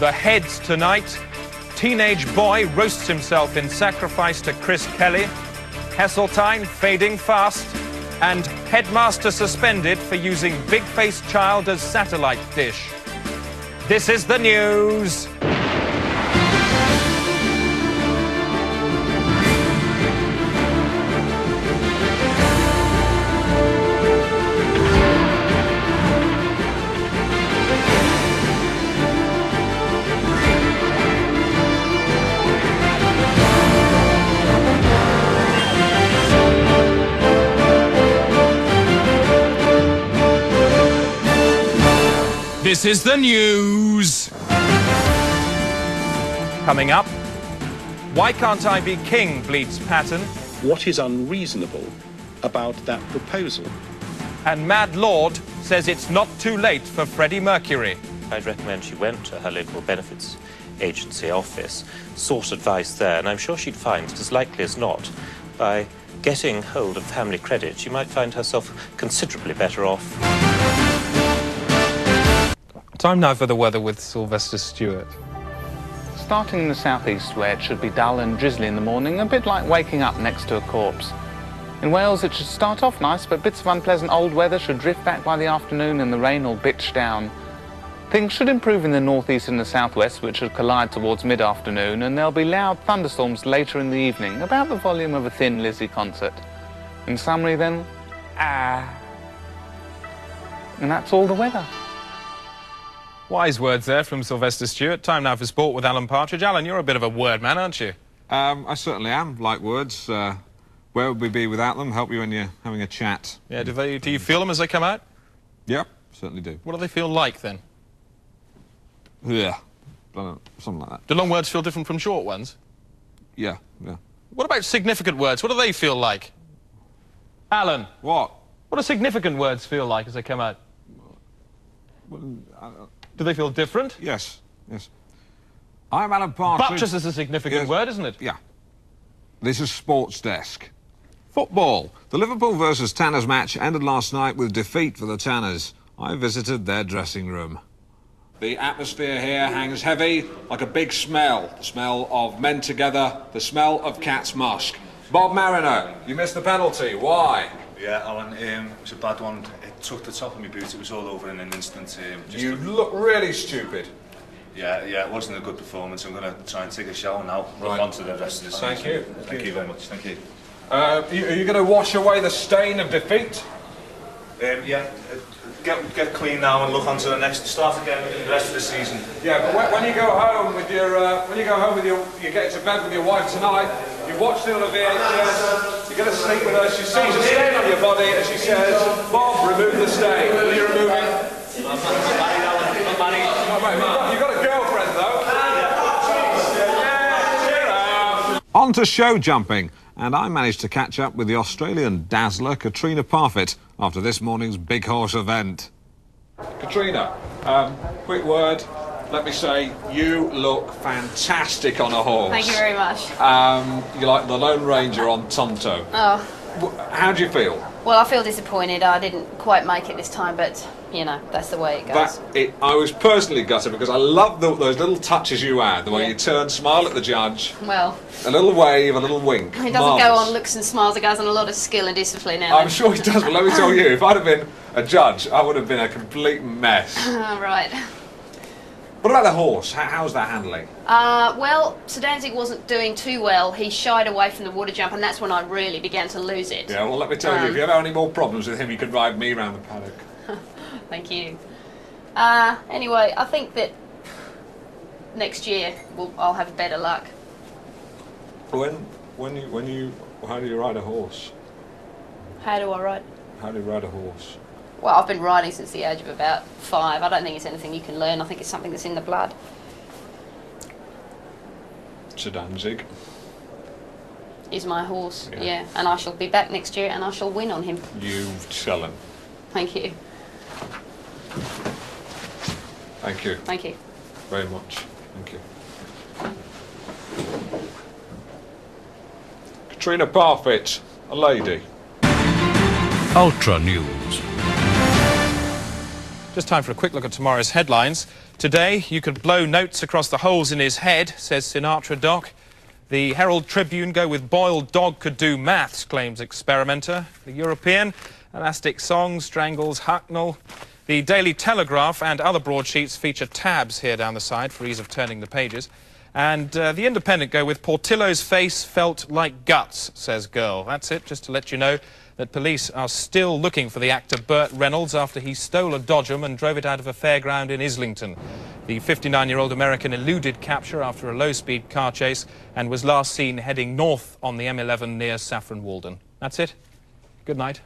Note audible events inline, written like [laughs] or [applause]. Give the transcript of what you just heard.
The heads tonight. Teenage boy roasts himself in sacrifice to Chris Kelly. Heseltine fading fast. And headmaster suspended for using big faced child as satellite dish. This is the news. This is the news. Coming up, why can't I be king, bleats Patten. What is unreasonable about that proposal? And Mad Lord says it's not too late for Freddie Mercury. I'd recommend she went to her local benefits agency office, sought advice there, and I'm sure she'd find that as likely as not, by getting hold of family credit, she might find herself considerably better off. Time now for the weather with Sylvester Stewart. Starting in the southeast, where it should be dull and drizzly in the morning, a bit like waking up next to a corpse. In Wales, it should start off nice, but bits of unpleasant old weather should drift back by the afternoon and the rain will bitch down. Things should improve in the northeast and the southwest, which should collide towards mid afternoon, and there'll be loud thunderstorms later in the evening, about the volume of a Thin Lizzy concert. In summary, then, ah. And that's all the weather. Wise words there from Sylvester Stewart. Time now for sport with Alan Partridge. Alan, you're a bit of a word man, aren't you? Um, I certainly am. Like words. Uh, where would we be without them? Help you when you're having a chat. Yeah, do, they, do you feel them as they come out? Yep, certainly do. What do they feel like then? Yeah, something like that. Do long words feel different from short ones? Yeah, yeah. What about significant words? What do they feel like? Alan. What? What do significant words feel like as they come out? Well, do they feel different? Yes, yes. I'm Alan Partridge. Buttress is a significant yes. word, isn't it? Yeah. This is Sports Desk. Football. The Liverpool versus Tanners match ended last night with defeat for the Tanners. I visited their dressing room. The atmosphere here hangs heavy like a big smell. The smell of men together, the smell of cat's musk. Bob Mariner, you missed the penalty. Why? Yeah, Alan, um, it was a bad one. It took the top of my boot. It was all over in an instant. Um, you look really stupid. Yeah, yeah, it wasn't a good performance. I'm going to try and take a shower now. Right. on to the rest of the Thank season. you. Thank, Thank you very much. Thank you. Uh, are you going to wash away the stain of defeat? Um, yeah, uh, get get clean now and look on to the next. Start again in the rest of the season. Yeah, but when, when you go home with your uh, when you go home with your you get to bed with your wife tonight. You watch the VHS. You're going to sleep with her. She sees a stain on your body and she says, "Bob, remove the stain." Will you remove it? I'm married, Alan. I'm married. Right, you've, got, a girlfriend though. On to show jumping and I managed to catch up with the Australian dazzler Katrina Parfitt after this morning's big horse event. Katrina, um, quick word. Let me say, you look fantastic on a horse. Thank you very much. Um, you're like the Lone Ranger on Tonto. Oh. How do you feel? Well, I feel disappointed. I didn't quite make it this time, but you know that's the way it goes. That, it, I was personally gutted because I love the, those little touches you add. The way yeah. you turn, smile at the judge. Well, a little wave, a little wink. It doesn't Marvellous. go on looks and smiles. It goes on a lot of skill and discipline. Now, I'm sure it does. But let me tell you, if I'd have been a judge, I would have been a complete mess. [laughs] right. What about the horse? How, how's that handling? Uh, well, Sir Danzig wasn't doing too well. He shied away from the water jump, and that's when I really began to lose it. Yeah, well, let me tell um, you, if you ever have any more problems with him, you can ride me around the paddock. [laughs] Thank you. Uh, anyway, I think that next year we'll, I'll have better luck. When, when you, when you, how do you ride a horse? How do I ride? How do you ride a horse? Well, I've been riding since the age of about five. I don't think it's anything you can learn. I think it's something that's in the blood. Sir Danzig. Is my horse, yeah. yeah. And I shall be back next year and I shall win on him. You tell him. Thank you. Thank you. Thank you. Very much. Thank you. Katrina Parfitt, a lady. Ultra News. Just time for a quick look at tomorrow's headlines. Today, you could blow notes across the holes in his head, says Sinatra Doc. The Herald Tribune go with boiled dog could do maths, claims experimenter. The European, elastic song strangles Hucknall. The Daily Telegraph and other broadsheets feature tabs here down the side for ease of turning the pages. And uh, the Independent go with Portillo's face felt like guts, says Girl. That's it, just to let you know that police are still looking for the actor Burt Reynolds after he stole a Dodgem and drove it out of a fairground in Islington. The 59-year-old American eluded capture after a low-speed car chase and was last seen heading north on the M11 near Saffron Walden. That's it. Good night.